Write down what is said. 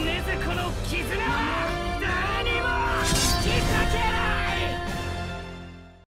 この絆